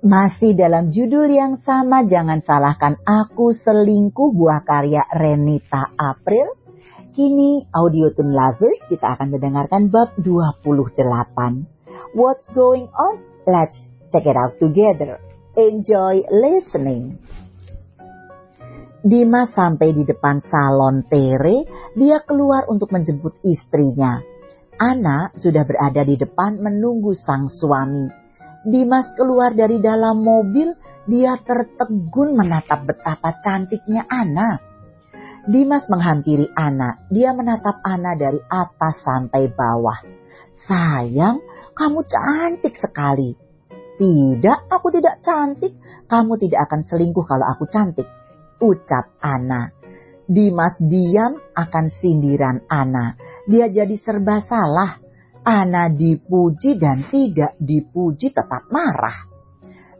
Masih dalam judul yang sama, jangan salahkan aku selingkuh buah karya Renita April. Kini audio team lovers kita akan mendengarkan bab 28. What's going on? Let's check it out together. Enjoy listening. Dimas sampai di depan salon Tere, dia keluar untuk menjemput istrinya. Ana sudah berada di depan menunggu sang suami. Dimas keluar dari dalam mobil, dia tertegun menatap betapa cantiknya Ana. Dimas menghampiri Ana, dia menatap Ana dari atas sampai bawah. Sayang, kamu cantik sekali. Tidak, aku tidak cantik. Kamu tidak akan selingkuh kalau aku cantik. Ucap Ana. Dimas diam akan sindiran Ana. Dia jadi serba salah. Ana dipuji dan tidak dipuji tetap marah.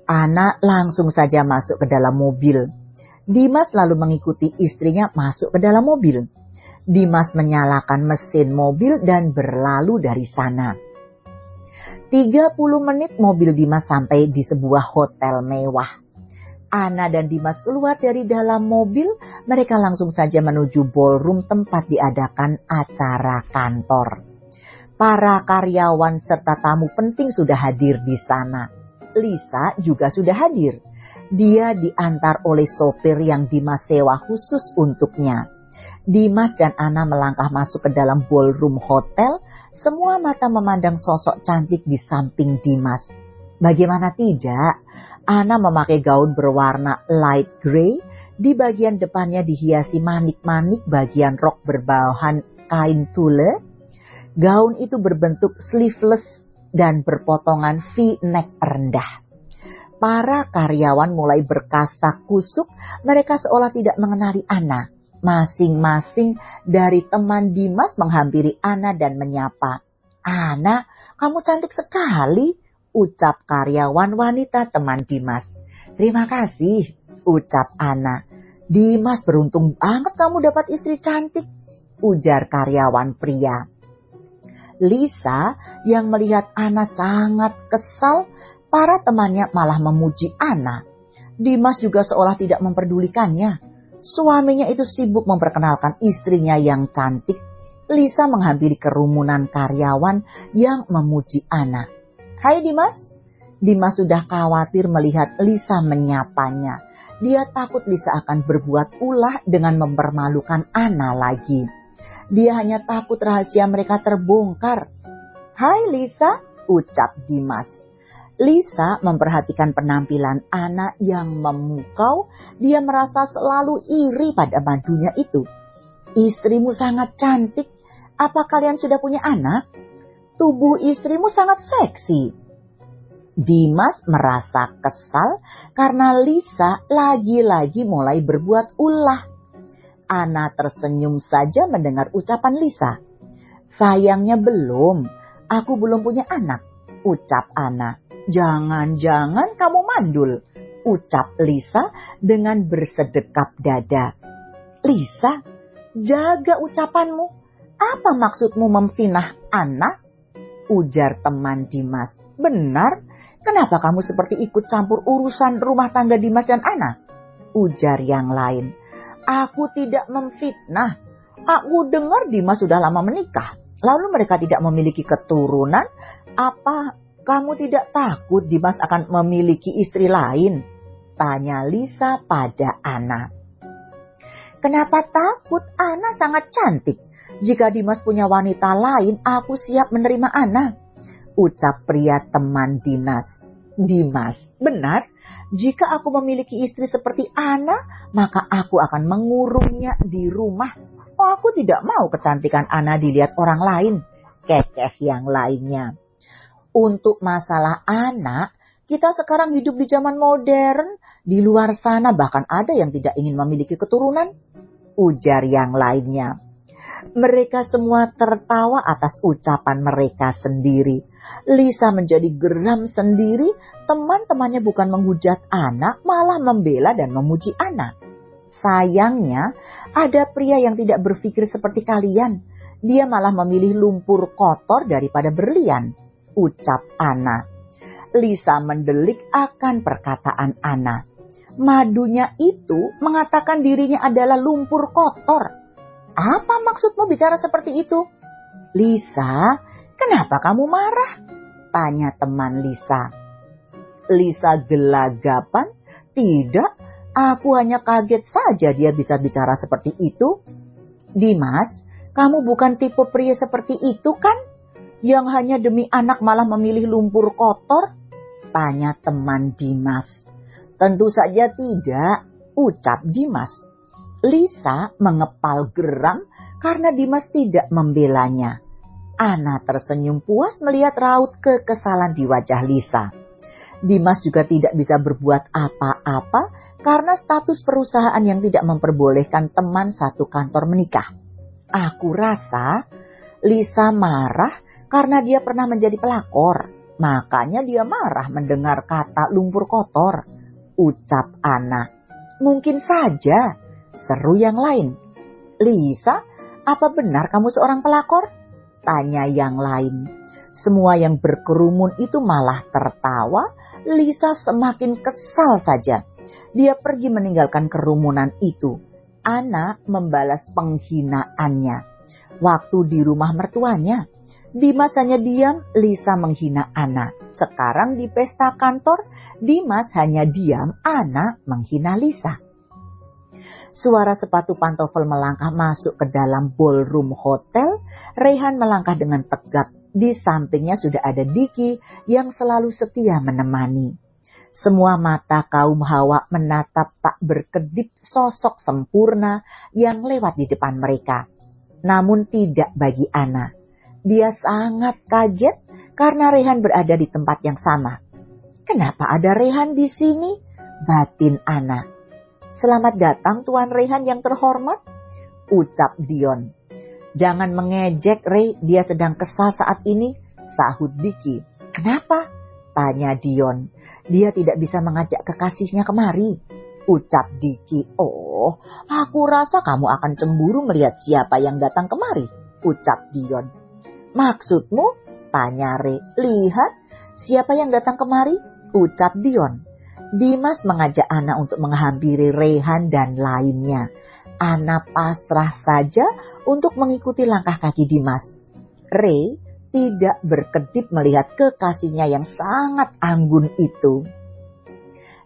Ana langsung saja masuk ke dalam mobil. Dimas lalu mengikuti istrinya masuk ke dalam mobil. Dimas menyalakan mesin mobil dan berlalu dari sana. 30 menit mobil Dimas sampai di sebuah hotel mewah. Ana dan Dimas keluar dari dalam mobil, mereka langsung saja menuju ballroom tempat diadakan acara kantor. Para karyawan serta tamu penting sudah hadir di sana. Lisa juga sudah hadir. Dia diantar oleh sopir yang Dimas sewa khusus untuknya. Dimas dan Ana melangkah masuk ke dalam ballroom hotel. Semua mata memandang sosok cantik di samping Dimas. Bagaimana tidak? Ana memakai gaun berwarna light gray. Di bagian depannya dihiasi manik-manik bagian rok berbahan kain tule Gaun itu berbentuk sleeveless dan berpotongan V-neck rendah. Para karyawan mulai berkasak kusuk, mereka seolah tidak mengenali Ana. Masing-masing dari teman Dimas menghampiri Ana dan menyapa. Ana, kamu cantik sekali, ucap karyawan wanita teman Dimas. Terima kasih, ucap Ana. Dimas beruntung banget kamu dapat istri cantik, ujar karyawan pria. Lisa yang melihat Ana sangat kesal, para temannya malah memuji Ana. Dimas juga seolah tidak memperdulikannya. Suaminya itu sibuk memperkenalkan istrinya yang cantik. Lisa menghampiri kerumunan karyawan yang memuji Ana. Hai Dimas. Dimas sudah khawatir melihat Lisa menyapanya. Dia takut Lisa akan berbuat ulah dengan mempermalukan Ana lagi. Dia hanya takut rahasia mereka terbongkar. Hai Lisa, ucap Dimas. Lisa memperhatikan penampilan anak yang memukau. Dia merasa selalu iri pada madunya itu. Istrimu sangat cantik. Apa kalian sudah punya anak? Tubuh istrimu sangat seksi. Dimas merasa kesal karena Lisa lagi-lagi mulai berbuat ulah. Ana tersenyum saja mendengar ucapan Lisa. Sayangnya belum, aku belum punya anak, ucap Ana. Jangan-jangan kamu mandul, ucap Lisa dengan bersedekap dada. Lisa, jaga ucapanmu. Apa maksudmu memfinah anak? Ujar teman Dimas. Benar, kenapa kamu seperti ikut campur urusan rumah tangga Dimas dan Ana? Ujar yang lain. Aku tidak memfitnah. Aku dengar Dimas sudah lama menikah. Lalu mereka tidak memiliki keturunan. Apa kamu tidak takut Dimas akan memiliki istri lain? Tanya Lisa pada Ana. Kenapa takut? Ana sangat cantik. Jika Dimas punya wanita lain, aku siap menerima Ana. Ucap pria teman dinas. Dimas, benar jika aku memiliki istri seperti Ana, maka aku akan mengurungnya di rumah. Oh, aku tidak mau kecantikan Ana dilihat orang lain. Kekeh yang lainnya. Untuk masalah anak, kita sekarang hidup di zaman modern. Di luar sana bahkan ada yang tidak ingin memiliki keturunan. Ujar yang lainnya. Mereka semua tertawa atas ucapan mereka sendiri. Lisa menjadi geram sendiri, teman-temannya bukan menghujat anak, malah membela dan memuji anak. Sayangnya, ada pria yang tidak berpikir seperti kalian. Dia malah memilih lumpur kotor daripada berlian, ucap Ana. Lisa mendelik akan perkataan Ana. Madunya itu mengatakan dirinya adalah lumpur kotor. Apa maksudmu bicara seperti itu? Lisa, kenapa kamu marah? Tanya teman Lisa. Lisa gelagapan. Tidak, aku hanya kaget saja dia bisa bicara seperti itu. Dimas, kamu bukan tipe pria seperti itu kan? Yang hanya demi anak malah memilih lumpur kotor? Tanya teman Dimas. Tentu saja tidak, ucap Dimas. Lisa mengepal geram karena Dimas tidak membelanya. Ana tersenyum puas melihat raut kekesalan di wajah Lisa. Dimas juga tidak bisa berbuat apa-apa karena status perusahaan yang tidak memperbolehkan teman satu kantor menikah. Aku rasa Lisa marah karena dia pernah menjadi pelakor. Makanya dia marah mendengar kata lumpur kotor. Ucap Ana. Mungkin saja. Seru yang lain. Lisa, apa benar kamu seorang pelakor? Tanya yang lain. Semua yang berkerumun itu malah tertawa. Lisa semakin kesal saja. Dia pergi meninggalkan kerumunan itu. Ana membalas penghinaannya. Waktu di rumah mertuanya, Dimas hanya diam, Lisa menghina Ana. Sekarang di pesta kantor, Dimas hanya diam, Ana menghina Lisa. Suara sepatu pantofel melangkah masuk ke dalam ballroom hotel. Rehan melangkah dengan tegap. Di sampingnya sudah ada Diki yang selalu setia menemani. Semua mata kaum hawa menatap tak berkedip sosok sempurna yang lewat di depan mereka. Namun tidak bagi Ana dia sangat kaget karena Rehan berada di tempat yang sama. Kenapa ada Rehan di sini? Batin Ana. Selamat datang Tuan Rehan yang terhormat, ucap Dion. Jangan mengejek Rey, dia sedang kesal saat ini, sahut Diki. Kenapa? Tanya Dion. Dia tidak bisa mengajak kekasihnya kemari. Ucap Diki, oh, aku rasa kamu akan cemburu melihat siapa yang datang kemari. Ucap Dion. Maksudmu? Tanya Re. Lihat, siapa yang datang kemari? Ucap Dion. Dimas mengajak Ana untuk menghampiri Rehan dan lainnya. Ana pasrah saja untuk mengikuti langkah kaki Dimas. Re tidak berkedip melihat kekasihnya yang sangat anggun itu.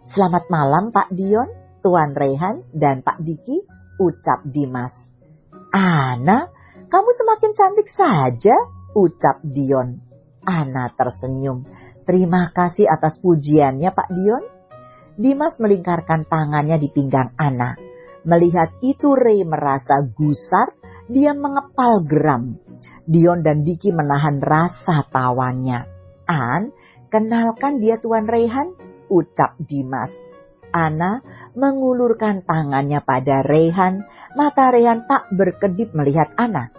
Selamat malam Pak Dion, Tuan Rehan, dan Pak Diki, ucap Dimas. Ana, kamu semakin cantik saja, ucap Dion. Ana tersenyum. Terima kasih atas pujiannya Pak Dion. Dimas melingkarkan tangannya di pinggang Ana. Melihat itu Ray merasa gusar, dia mengepal geram. Dion dan Diki menahan rasa tawannya. An, kenalkan dia Tuan Rehan, ucap Dimas. Ana mengulurkan tangannya pada Rehan, mata Rehan tak berkedip melihat Ana.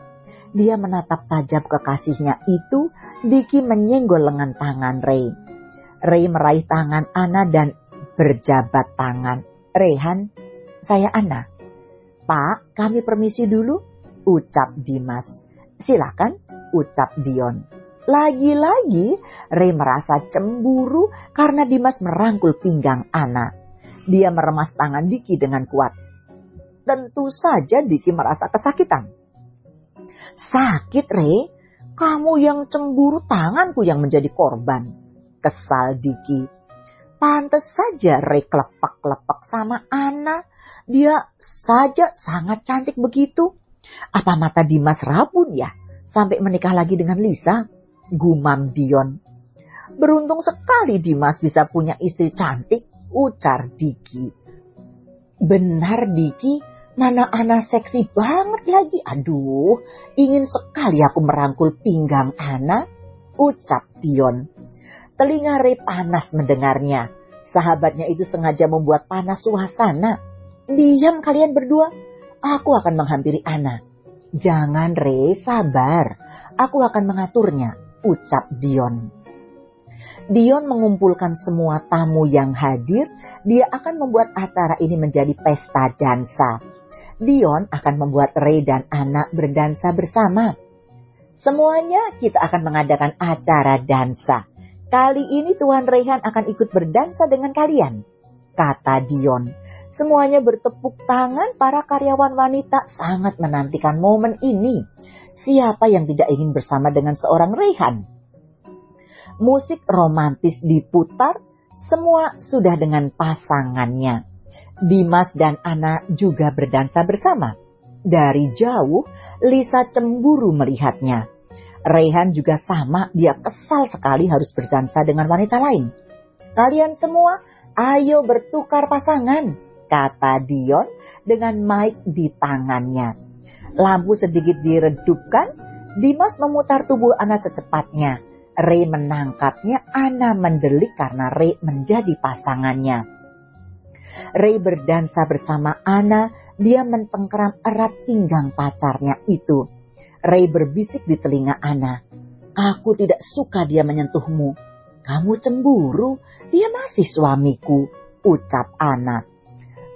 Dia menatap tajam kekasihnya itu, Diki menyenggol lengan tangan Ray. Ray meraih tangan Ana dan berjabat tangan. Rehan, saya Ana. Pak, kami permisi dulu, ucap Dimas. Silakan, ucap Dion. Lagi-lagi Ray merasa cemburu karena Dimas merangkul pinggang Ana. Dia meremas tangan Diki dengan kuat. Tentu saja Diki merasa kesakitan. Sakit, Re. Kamu yang cemburu tanganku yang menjadi korban. Kesal Diki. Pantes saja Re kelepak-kelepak sama Ana. Dia saja sangat cantik begitu. Apa mata Dimas rabun ya? Sampai menikah lagi dengan Lisa? Gumam Dion. Beruntung sekali Dimas bisa punya istri cantik, ucar Diki. Benar Diki, Mana Ana seksi banget lagi. Aduh, ingin sekali aku merangkul pinggang Ana. Ucap Dion. Telinga Ray panas mendengarnya. Sahabatnya itu sengaja membuat panas suasana. Diam kalian berdua. Aku akan menghampiri Ana. Jangan Ray, sabar. Aku akan mengaturnya. Ucap Dion. Dion mengumpulkan semua tamu yang hadir. Dia akan membuat acara ini menjadi pesta dansa. Dion akan membuat Ray dan anak berdansa bersama. Semuanya kita akan mengadakan acara dansa. Kali ini Tuan Rehan akan ikut berdansa dengan kalian, kata Dion. Semuanya bertepuk tangan, para karyawan wanita sangat menantikan momen ini. Siapa yang tidak ingin bersama dengan seorang Rehan? Musik romantis diputar, semua sudah dengan pasangannya. Dimas dan Ana juga berdansa bersama. Dari jauh, Lisa cemburu melihatnya. Rehan juga sama, dia kesal sekali harus berdansa dengan wanita lain. Kalian semua, ayo bertukar pasangan, kata Dion dengan mic di tangannya. Lampu sedikit diredupkan, Dimas memutar tubuh Ana secepatnya. Ray menangkapnya, Ana mendelik karena Ray menjadi pasangannya. Ray berdansa bersama Ana, dia mencengkeram erat pinggang pacarnya itu. Ray berbisik di telinga Ana. Aku tidak suka dia menyentuhmu. Kamu cemburu, dia masih suamiku, ucap Ana.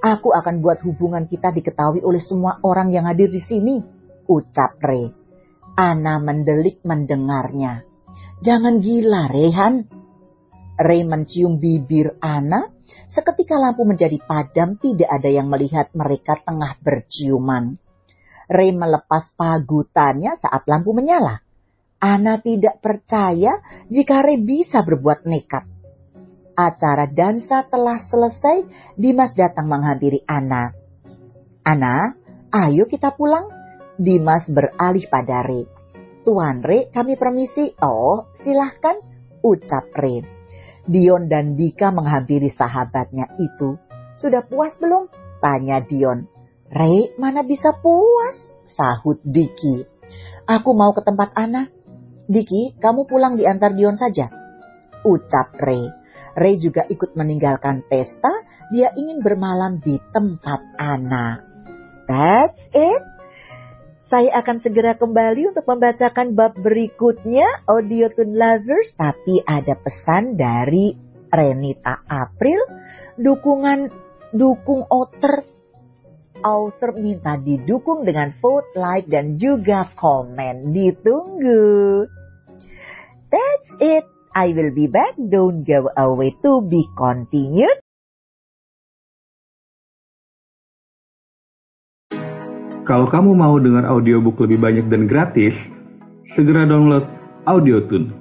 Aku akan buat hubungan kita diketahui oleh semua orang yang hadir di sini, ucap Ray. Ana mendelik mendengarnya. Jangan gila, Rehan. Ray mencium bibir Ana Seketika lampu menjadi padam, tidak ada yang melihat mereka tengah berciuman. Ray melepas pagutannya saat lampu menyala. Ana tidak percaya jika Ray bisa berbuat nekat. Acara dansa telah selesai, Dimas datang menghampiri Ana. Ana, ayo kita pulang. Dimas beralih pada Ray. Tuan Ray, kami permisi. Oh, silahkan, ucap Ray. Dion dan Dika menghampiri sahabatnya itu. Sudah puas belum? Tanya Dion. Rey, mana bisa puas? Sahut Diki. Aku mau ke tempat Ana. Diki, kamu pulang diantar Dion saja. Ucap Rey. Rey juga ikut meninggalkan pesta. Dia ingin bermalam di tempat Ana. That's it. Saya akan segera kembali untuk membacakan bab berikutnya Audio Tune Lovers. Tapi ada pesan dari Renita April. Dukungan dukung outer. Outer minta didukung dengan vote, like, dan juga komen. Ditunggu. That's it. I will be back. Don't go away to be continued. Kalau kamu mau dengar audiobook lebih banyak dan gratis, segera download AudioTune